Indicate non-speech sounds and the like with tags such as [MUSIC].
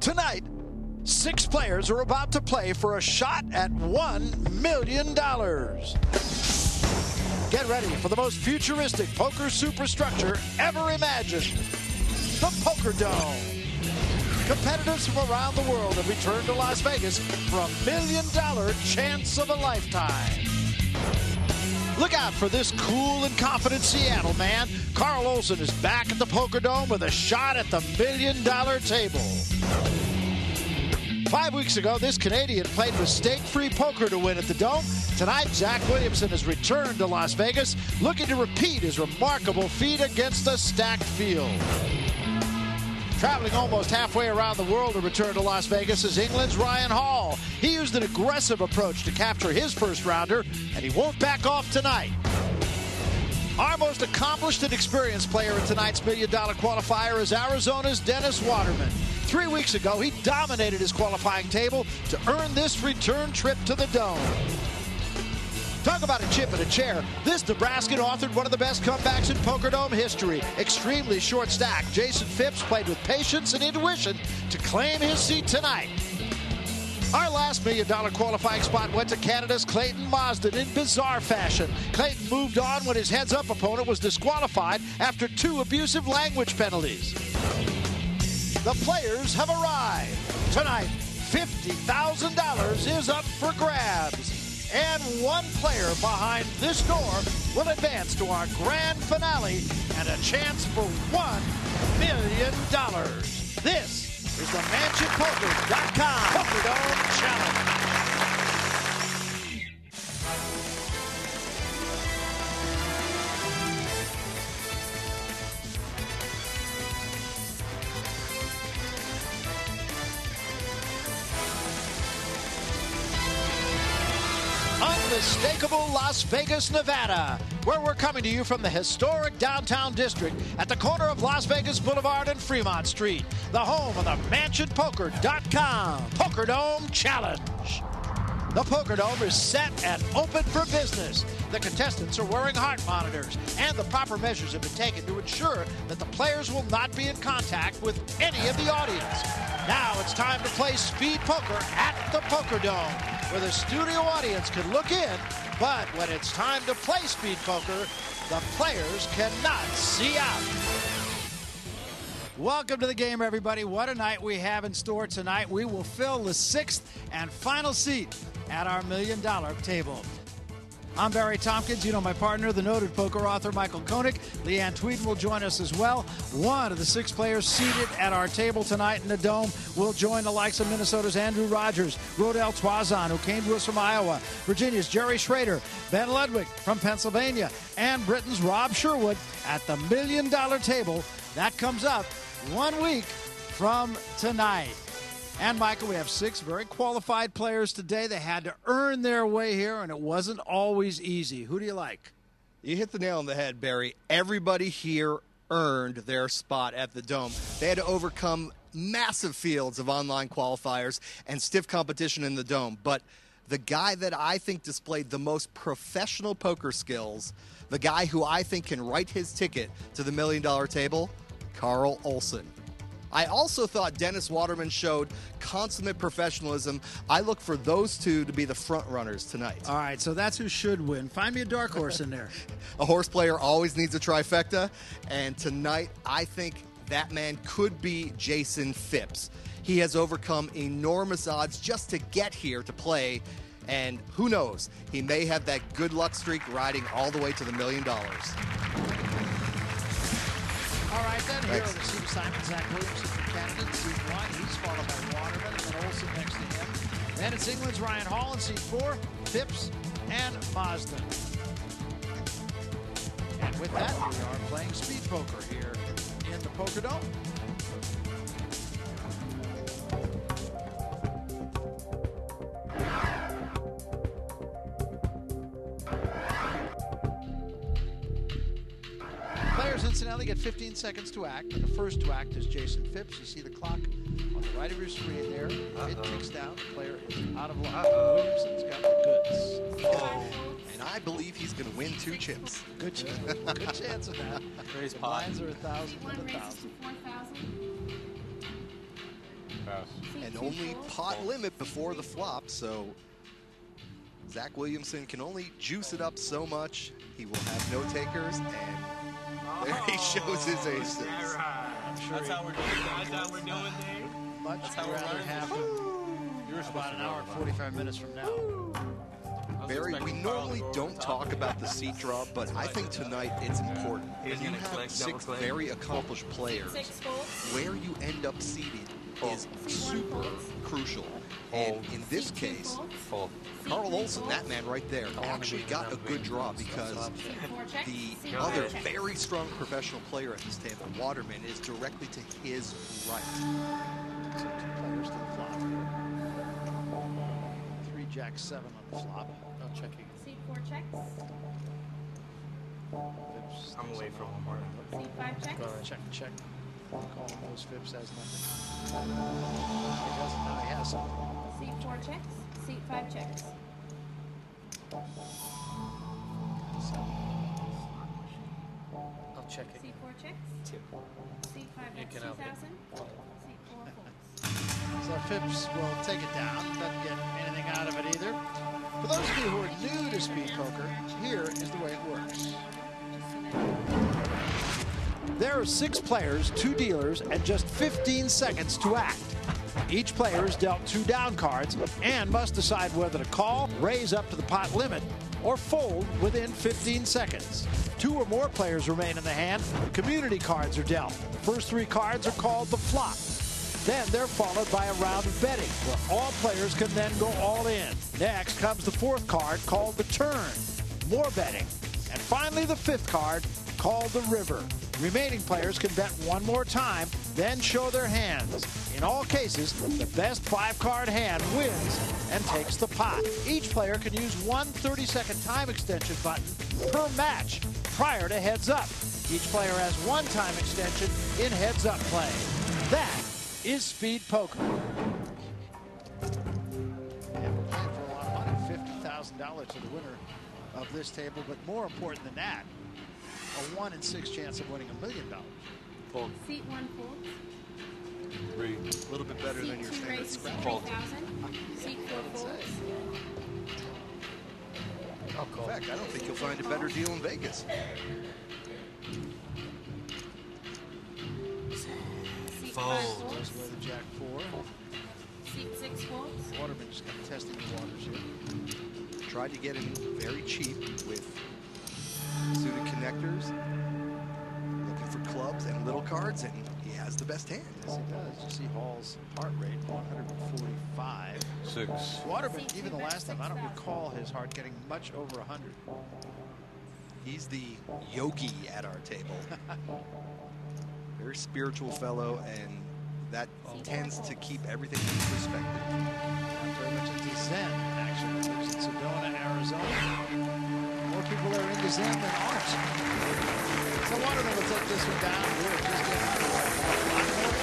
Tonight, six players are about to play for a shot at $1 million. Get ready for the most futuristic poker superstructure ever imagined. The Poker Dome. Competitors from around the world have returned to Las Vegas for a million dollar chance of a lifetime. Look out for this cool and confident Seattle man. Carl Olson is back at the Poker Dome with a shot at the million dollar table. Five weeks ago, this Canadian played with stake-free poker to win at the Dome. Tonight, Zach Williamson has returned to Las Vegas, looking to repeat his remarkable feat against a stacked field. Traveling almost halfway around the world to return to Las Vegas is England's Ryan Hall. He used an aggressive approach to capture his first rounder, and he won't back off tonight. Our most accomplished and experienced player in tonight's million dollar qualifier is Arizona's Dennis Waterman. Three weeks ago, he dominated his qualifying table to earn this return trip to the Dome. Talk about a chip in a chair. This Nebraskan authored one of the best comebacks in Poker Dome history. Extremely short stack. Jason Phipps played with patience and intuition to claim his seat tonight. Our last million dollar qualifying spot went to Canada's Clayton Marsden in bizarre fashion. Clayton moved on when his heads up opponent was disqualified after two abusive language penalties. The players have arrived. Tonight, $50,000 is up for grabs. And one player behind this door will advance to our grand finale and a chance for $1 million. This is the MansionPoker.com Poker Dome Challenge. Unmistakable Las Vegas, Nevada, where we're coming to you from the historic downtown district at the corner of Las Vegas Boulevard and Fremont Street, the home of the MansionPoker.com Poker Dome Challenge. The Poker Dome is set and open for business. The contestants are wearing heart monitors, and the proper measures have been taken to ensure that the players will not be in contact with any of the audience. Now it's time to play speed poker at the Poker Dome, where the studio audience can look in, but when it's time to play speed poker, the players cannot see out. Welcome to the game, everybody. What a night we have in store tonight. We will fill the sixth and final seat at our million dollar table. I'm Barry Tompkins. You know my partner, the noted poker author Michael Konik. Leeann Tweeden will join us as well. One of the six players seated at our table tonight in the Dome will join the likes of Minnesota's Andrew Rogers, Rodell Twazon, who came to us from Iowa, Virginia's Jerry Schrader, Ben Ludwig from Pennsylvania, and Britain's Rob Sherwood at the million dollar table. That comes up one week from tonight. And Michael, we have six very qualified players today. They had to earn their way here, and it wasn't always easy. Who do you like? You hit the nail on the head, Barry. Everybody here earned their spot at the Dome. They had to overcome massive fields of online qualifiers and stiff competition in the Dome. But the guy that I think displayed the most professional poker skills, the guy who I think can write his ticket to the million dollar table, Carl Olson. I also thought Dennis Waterman showed consummate professionalism. I look for those two to be the front runners tonight. All right, so that's who should win. Find me a dark horse in there. [LAUGHS] a horse player always needs a trifecta, and tonight I think that man could be Jason Phipps. He has overcome enormous odds just to get here to play. And who knows, he may have that good luck streak riding all the way to the million dollars. All right, then here are the seat assignments. Zach Williamson from Canada in seat one. He's followed by Waterman and then Olson next to him. Then it's England's Ryan Hall in seat four, Phipps and Marsden. And with that, we are playing speed poker here in the Poker Dome. Players incidentally get 15 seconds to act, and the first to act is Jason Phipps. You see the clock on the right of your screen there. Uh-oh. It ticks down. The player is out of line. Williamson's got the goods. Oh. And I believe he's going to win two chips. Good, chance. [LAUGHS] good chance of that. Raise the lines are a thousand and a thousand. Pass. and only pot limit before the flop, so Zach Williamson can only juice it up so much. He will have no takers, and there [LAUGHS] he shows his oh, aces. I'm sure That's how we're doing. That's how we're doing, Dave. much That's how rather learning. have him about an hour and 45 minutes from now. Barry, we expecting Carl to normally don't talk about the seat draw, but I think tonight it's important. He was When you have six very accomplished players, where you end up seated is super crucial. And in this case, folds. Carl Olson, that man right there, actually got a good draw because Seat four checks. the other very strong professional player at this table, Waterman, is directly to his right. So two players to the flop here. Three jack seven on the flop. No checking. Seat four checks. Phipps I'm away from the him. board. Seat five checks. Check, check. Call those Phipps has nothing. He doesn't now he has something. Seat four checks. Seat five checks. I'll check it. Seat four checks. Seat five You bets can two have it. thousand. Seat four folds. So Phipps will take it down. Doesn't get anything out of it either. For those of you who are new to speed poker, here is the way it works. There are six players, two dealers, and just 15 seconds to act. Each player is dealt two down cards and must decide whether to call, raise up to the pot limit, or fold within 15 seconds. Two or more players remain in the hand. Community cards are dealt. The first three cards are called the flop. Then they're followed by a round of betting, where all players can then go all in. Next comes the fourth card called the turn, more betting. And finally the fifth card called the river. Remaining players can bet one more time, then show their hands. In all cases, the best five card hand wins and takes the pot. Each player can use one 30 second time extension button per match prior to heads up. Each player has one time extension in heads up play. That is speed poker. Playing for a lot of money, fifty thousand dollars to the winner of this table. But more important than that, a one in six chance of winning a million dollars. Fold. Seat one folds. Three. A little bit better than your two standard raises to scratch. three thousand. Seat four folds. In fact, I don't think you'll find a better deal in Vegas. Seat Fold. five Goes folds. the jack four. Seat six folds. Waterman just kind of testing the waters here. Tried to get in very cheap with suited connectors, looking for clubs and little cards, and he has the best hand. Yes, he does. You see Hall's heart rate, 145. Six. Waterman, even the last time, I don't recall his heart getting much over 100. He's the yogi at our table. [LAUGHS] Very spiritual fellow, and that oh. tends to keep everything in perspective. People are into Zen than aren't. So Waterman will take this one down. We're just getting underway.